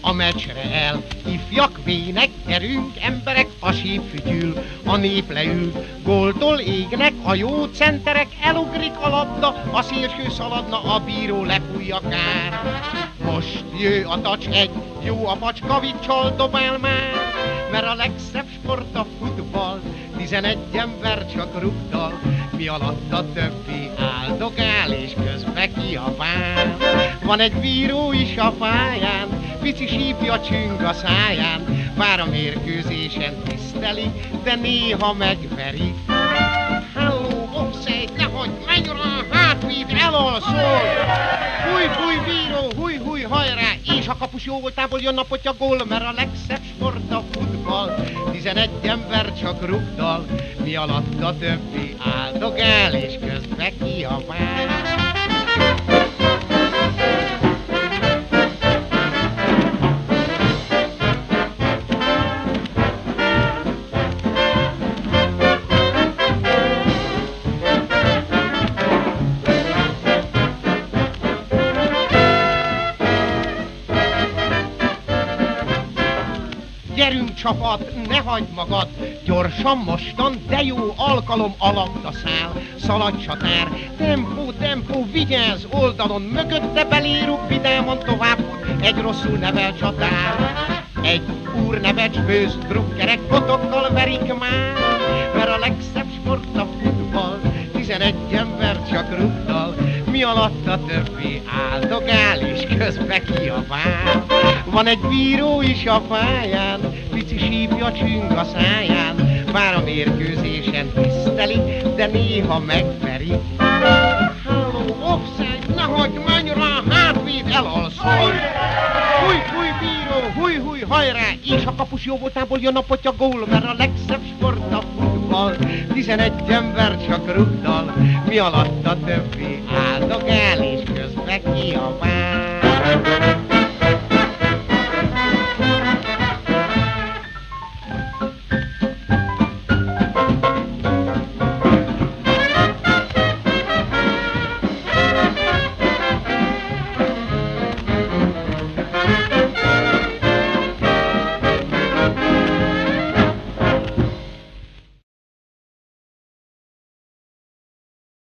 a meccsre el. Ifjak vének, gyerünk, emberek, a síp fütyül, a nép leül, góltól égnek, a jó centerek, elugrik a labda, a szélső szaladna, a bíró lepújja kár. Most jő a tacs egy, jó a pacska, vicsal dobál már, mert a legszebb sport a futball, tizenegy ember csak rúgdal, mi alatt a többi áldogál, és közbe kiabál. Van egy bíró is a pályán, pici sípja csüng a száján, bár a mérkőzésen tiszteli, de néha megveri. Halló, offside, nehogy menj rá, hátvéd, elalszol! Húj, húj, bíró, húj, húj, hajrá! És a kapus jó voltából jön a gól, mert a legszebb sport a futball. Tizenegy ember csak rugdal, mi alatt a többi áldogál, és közbe kiabál. Gyerünk csapat, ne hagyd magad, gyorsan mostan, de jó alkalom alatt a szál. Szaladj csatár, tempó, tempó, vigyázz oldalon, mögötte beléruk, vidáman tovább fut, egy rosszul nevel csatár. Egy úr nevecs bőz, drukkerek botokkal verik már, mert a legszebb rúgdal, mi alatt a többi áldogál, és közbe kiabál. Van egy bíró is a pályán, pici sípja csüng a száján, bár a mérkőzésen tiszteli, de néha megveri. Halló, offside, nehogy menj rá, hátvéd elalszol! Húj, húj, bíró, húj, húj, hajrá! És a kapus jó voltából jön a potya gól, mert a legszebb. Tizenegy ember csak rugdal, mi alatt a többi áldogál, és